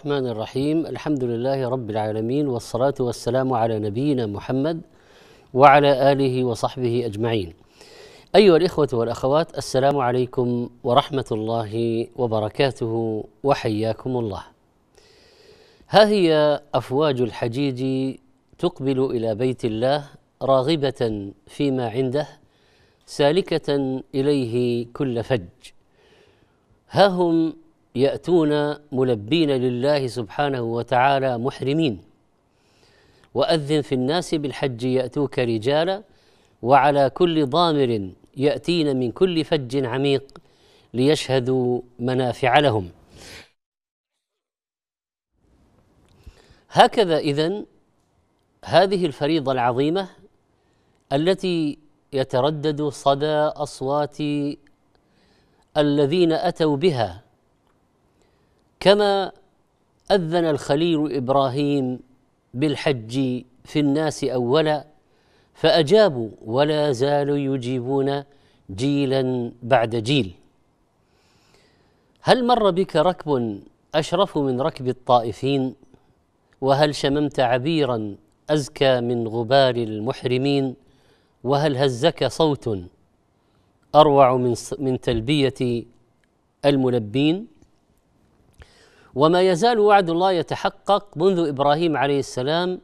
الرحمن الرحيم. الحمد لله رب العالمين والصلاة والسلام على نبينا محمد وعلى آله وصحبه أجمعين. أيها الإخوة والأخوات السلام عليكم ورحمة الله وبركاته وحياكم الله. ها هي أفواج الحجيج تقبل إلى بيت الله راغبة فيما عنده سالكة إليه كل فج. ها هم يأتون ملبين لله سبحانه وتعالى محرمين. وأذن في الناس بالحج يأتوك رجالا وعلى كل ضامر يأتين من كل فج عميق ليشهدوا منافع لهم. هكذا إذن هذه الفريضة العظيمة التي يتردد صدى أصوات الذين أتوا بها كما أذن الخليل إبراهيم بالحج في الناس أولا فأجابوا ولا زالوا يجيبون جيلا بعد جيل. هل مر بك ركب أشرف من ركب الطائفين؟ وهل شممت عبيرا أزكى من غبار المحرمين؟ وهل هزك صوت أروع من من تلبية الملبين؟ وما يزال وعد الله يتحقق منذ إبراهيم عليه السلام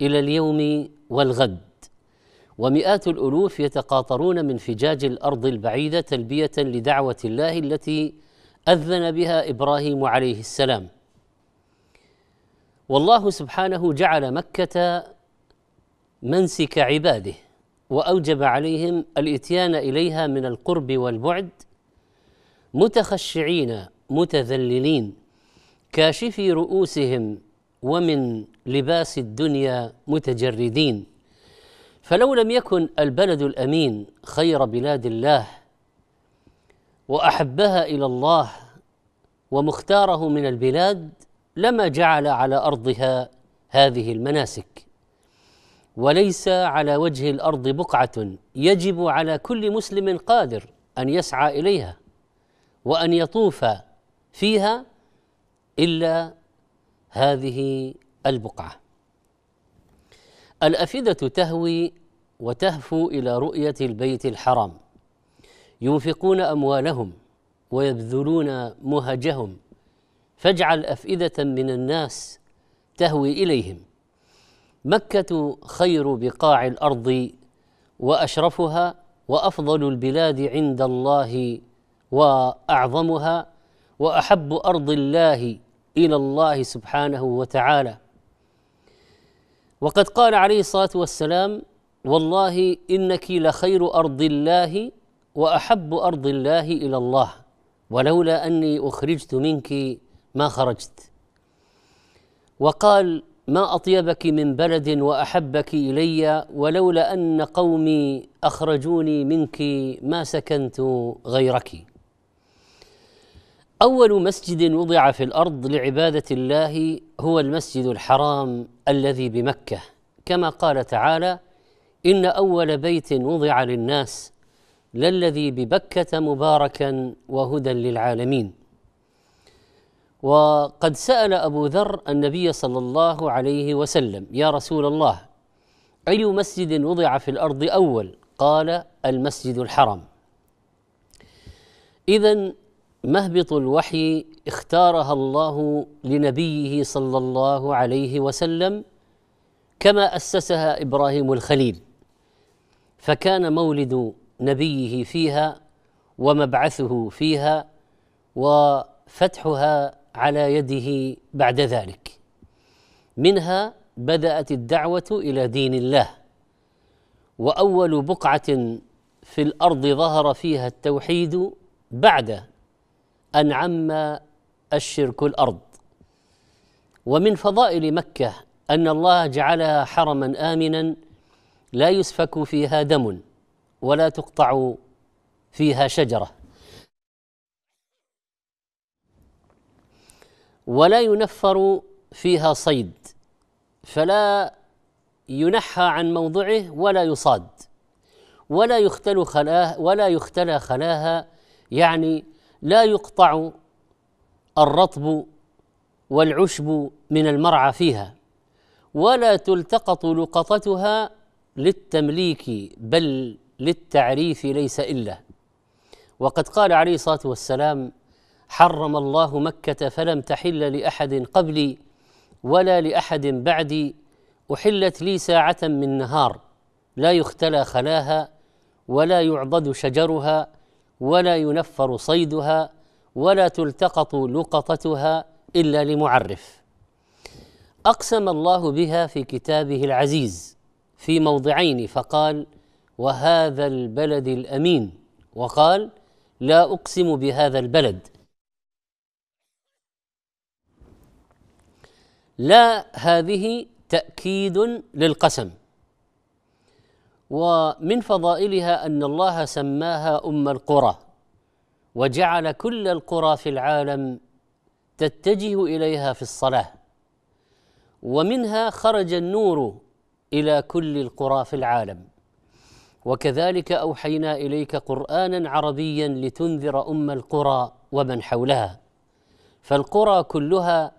إلى اليوم والغد. ومئات الألوف يتقاطرون من فجاج الأرض البعيدة تلبية لدعوة الله التي أذن بها إبراهيم عليه السلام. والله سبحانه جعل مكة منسك عباده وأوجب عليهم الإتيان إليها من القرب والبعد متخشعين متذللين. كاشفي رؤوسهم ومن لباس الدنيا متجردين. فلو لم يكن البلد الأمين خير بلاد الله وأحبها إلى الله ومختاره من البلاد لما جعل على أرضها هذه المناسك. وليس على وجه الأرض بقعة يجب على كل مسلم قادر أن يسعى إليها وأن يطوف فيها إلا هذه البقعة. الافئده تهوي وتهفو إلى رؤية البيت الحرام. ينفقون أموالهم ويبذلون مهجهم. فاجعل أفئدة من الناس تهوي إليهم. مكة خير بقاع الأرض وأشرفها وأفضل البلاد عند الله وأعظمها وأحب أرض الله إلى الله سبحانه وتعالى. وقد قال عليه الصلاة والسلام والله إنك لخير أرض الله وأحب أرض الله إلى الله ولولا أني أخرجت منك ما خرجت. وقال ما أطيبك من بلد وأحبك إلي ولولا أن قومي أخرجوني منك ما سكنت غيرك. أول مسجد وضع في الأرض لعبادة الله هو المسجد الحرام الذي بمكة. كما قال تعالى إن أول بيت وضع للناس للذي ببكة مباركا وهدى للعالمين. وقد سأل أبو ذر النبي صلى الله عليه وسلم يا رسول الله أي مسجد وضع في الأرض أول؟ قال المسجد الحرام. اذا مهبط الوحي اختارها الله لنبيه صلى الله عليه وسلم كما أسسها إبراهيم الخليل. فكان مولد نبيه فيها ومبعثه فيها وفتحها على يده بعد ذلك. منها بدأت الدعوة إلى دين الله. وأول بقعة في الأرض ظهر فيها التوحيد بعد ان عم الشرك الأرض. ومن فضائل مكة أن الله جعلها حرما آمنا لا يسفك فيها دم ولا تقطع فيها شجرة. ولا ينفر فيها صيد فلا ينحى عن موضعه ولا يصاد. ولا يختل خلاه ولا يختلى خلاها يعني لا يقطع الرطب والعشب من المرعى فيها ولا تلتقط لقطتها للتمليك بل للتعريف ليس إلا. وقد قال عليه الصلاة والسلام حرم الله مكة فلم تحل لأحد قبلي ولا لأحد بعدي أحلت لي ساعة من نهار لا يختلى خلاها ولا يعضد شجرها ولا ينفر صيدها ولا تلتقط لقطتها إلا لمعرف. أقسم الله بها في كتابه العزيز في موضعين فقال وهذا البلد الأمين وقال لا أقسم بهذا البلد لا هذه تأكيد للقسم. ومن فضائلها أن الله سماها أم القرى وجعل كل القرى في العالم تتجه إليها في الصلاة ومنها خرج النور إلى كل القرى في العالم. وكذلك أوحينا إليك قرانا عربيا لتنذر أم القرى ومن حولها. فالقرى كلها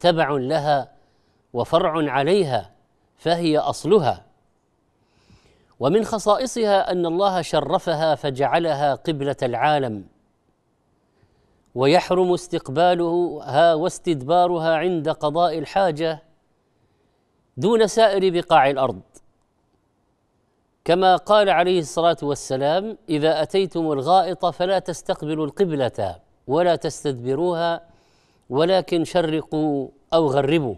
تبع لها وفرع عليها فهي أصلها. ومن خصائصها أن الله شرفها فجعلها قبلة العالم ويحرم استقبالها واستدبارها عند قضاء الحاجة دون سائر بقاع الأرض. كما قال عليه الصلاة والسلام إذا أتيتم الغائط فلا تستقبلوا القبلة ولا تستدبروها ولكن شرقوا أو غربوا.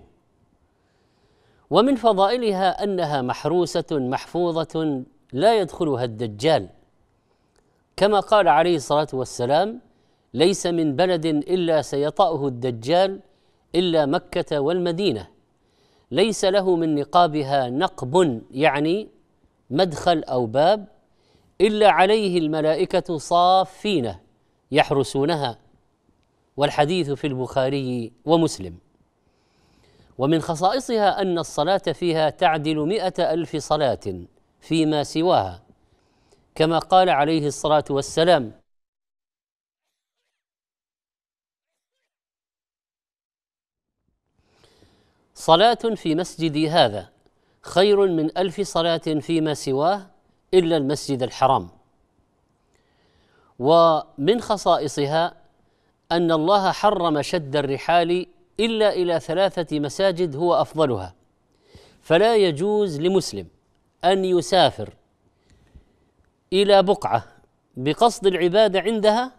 ومن فضائلها أنها محروسة محفوظة لا يدخلها الدجال. كما قال عليه الصلاة والسلام ليس من بلد إلا سيطأه الدجال إلا مكة والمدينة. ليس له من نقابها نقب يعني مدخل أو باب إلا عليه الملائكة صافين يحرسونها. والحديث في البخاري ومسلم. ومن خصائصها أن الصلاة فيها تعدل مئة ألف صلاة فيما سواها كما قال عليه الصلاة والسلام صلاة في مسجدي هذا خير من ألف صلاة فيما سواه إلا المسجد الحرام. ومن خصائصها أن الله حرم شد الرحال إلا إلى ثلاثة مساجد هو أفضلها. فلا يجوز لمسلم أن يسافر إلى بقعة بقصد العبادة عندها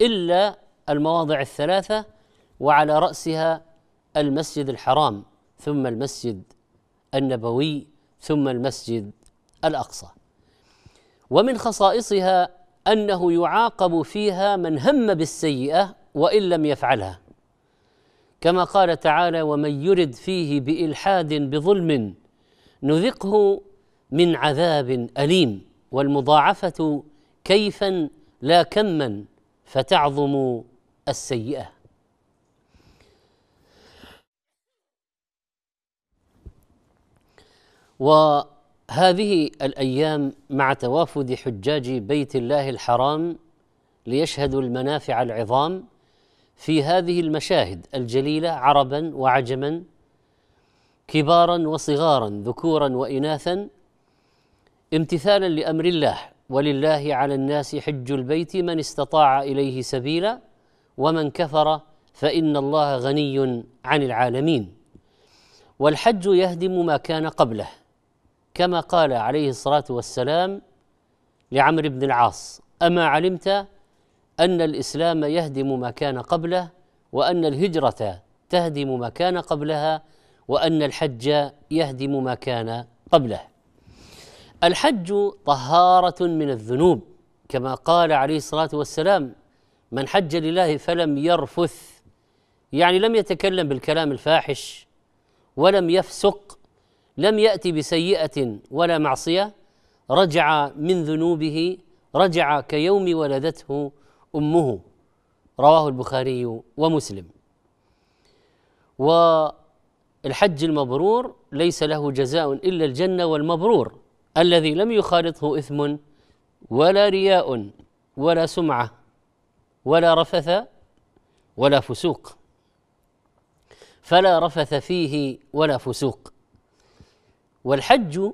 إلا المواضع الثلاثة وعلى رأسها المسجد الحرام ثم المسجد النبوي ثم المسجد الأقصى. ومن خصائصها أنه يعاقب فيها من هم بالسيئة وإن لم يفعلها. كما قال تعالى ومن يرد فيه بالحاد بظلم نذقه من عذاب اليم والمضاعفه كيفا لا كما فتعظم السيئه وهذه الأيام مع توافد حجاج بيت الله الحرام ليشهدوا المنافع العظام في هذه المشاهد الجليلة عربا وعجما كبارا وصغارا ذكورا واناثا امتثالا لأمر الله ولله على الناس حج البيت من استطاع إليه سبيلا ومن كفر فإن الله غني عن العالمين. والحج يهدم ما كان قبله كما قال عليه الصلاة والسلام لعمرو بن العاص أما علمت أن الإسلام يهدم ما كان قبله وأن الهجرة تهدم ما كان قبلها وأن الحج يهدم ما كان قبله. الحج طهارة من الذنوب كما قال عليه الصلاة والسلام من حج لله فلم يرفث يعني لم يتكلم بالكلام الفاحش ولم يفسق لم يأتي بسيئة ولا معصية رجع من ذنوبه رجع كيوم ولدته أمه رواه البخاري ومسلم. والحج المبرور ليس له جزاء إلا الجنة والمبرور الذي لم يخالطه إثم ولا رياء ولا سمعة ولا رفث ولا فسوق. فلا رفث فيه ولا فسوق. والحج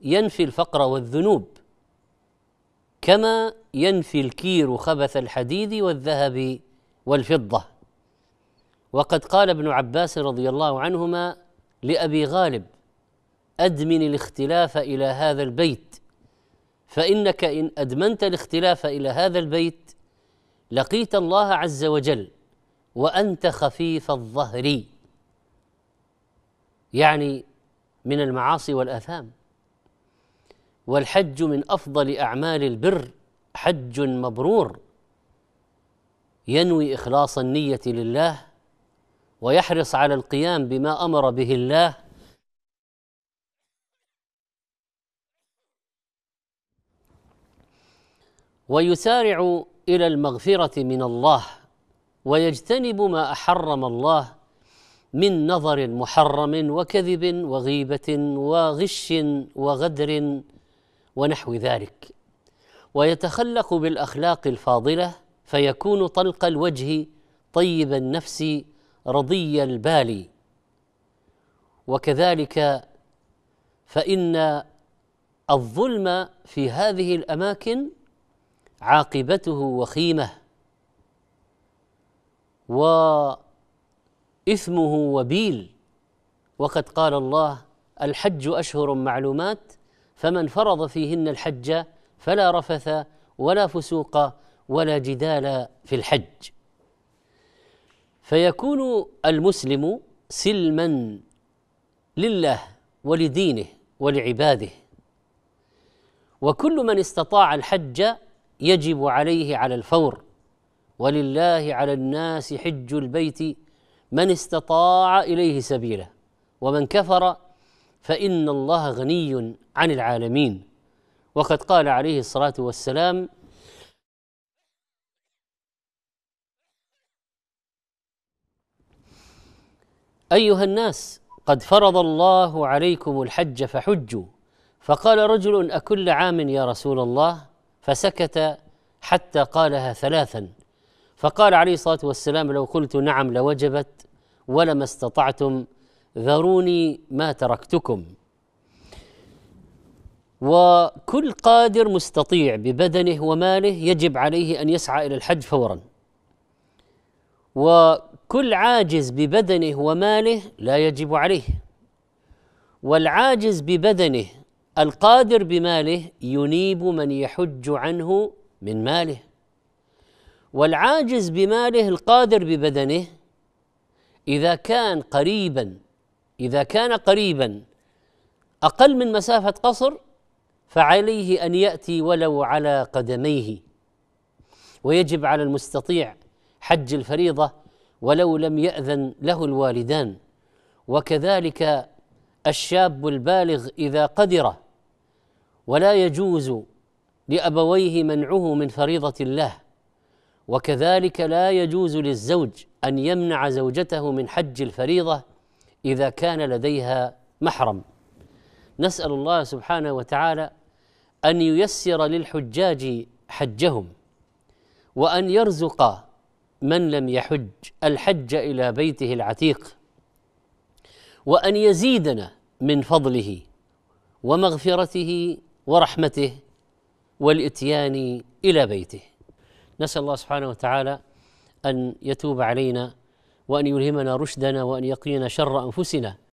ينفي الفقر والذنوب. كما ينفي الكير خبث الحديد والذهب والفضة. وقد قال ابن عباس رضي الله عنهما لأبي غالب أدمن الاختلاف إلى هذا البيت فإنك إن أدمنت الاختلاف إلى هذا البيت لقيت الله عز وجل وأنت خفيف الظهر. يعني من المعاصي والآثام. والحج من أفضل أعمال البر حج مبرور. ينوي إخلاص النية لله ويحرص على القيام بما أمر به الله. ويسارع إلى المغفرة من الله ويجتنب ما أحرم الله من نظر محرم وكذب وغيبة وغش وغدر ونحو ذلك. ويتخلق بالأخلاق الفاضلة فيكون طلق الوجه طيب النفس رضي البال. وكذلك فإن الظلم في هذه الأماكن عاقبته وخيمة وإثمه وبيل. وقد قال الله الحج أشهر معلومات فمن فرض فيهن الحج فلا رفث ولا فسوق ولا جدال في الحج. فيكون المسلم سلما لله ولدينه ولعباده. وكل من استطاع الحج يجب عليه على الفور. ولله على الناس حج البيت من استطاع إليه سبيلا ومن كفر فإن الله غني عن العالمين. وقد قال عليه الصلاة والسلام أيها الناس قد فرض الله عليكم الحج فحجوا. فقال رجل أكل عام يا رسول الله؟ فسكت حتى قالها ثلاثا. فقال عليه الصلاة والسلام لو قلت نعم لوجبت ولما استطعتم ذروني ما تركتكم. وكل قادر مستطيع ببدنه وماله يجب عليه أن يسعى إلى الحج فورا. وكل عاجز ببدنه وماله لا يجب عليه. والعاجز ببدنه القادر بماله ينيب من يحج عنه من ماله. والعاجز بماله القادر ببدنه إذا كان قريبا إذا كان قريبا أقل من مسافة قصر فعليه أن يأتي ولو على قدميه. ويجب على المستطيع حج الفريضة ولو لم يأذن له الوالدان. وكذلك الشاب البالغ إذا قدر ولا يجوز لأبويه منعه من فريضة الله. وكذلك لا يجوز للزوج أن يمنع زوجته من حج الفريضة إذا كان لديها محرم. نسأل الله سبحانه وتعالى أن ييسر للحجاج حجهم وأن يرزق من لم يحج الحج إلى بيته العتيق وأن يزيدنا من فضله ومغفرته ورحمته والإتيان إلى بيته. نسأل الله سبحانه وتعالى أن يتوب علينا وأن يلهمنا رشدنا وأن يقينا شر أنفسنا.